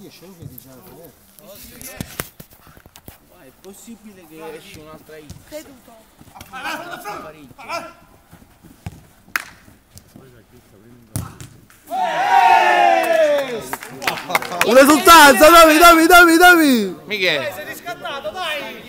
Io lo di già, eh. Ma è possibile che esci un'altra hit? Seduto. Pareggio. Un'esultanza, dammi, dammi, dammi, dammi! Michele, Sei riscattato, dai!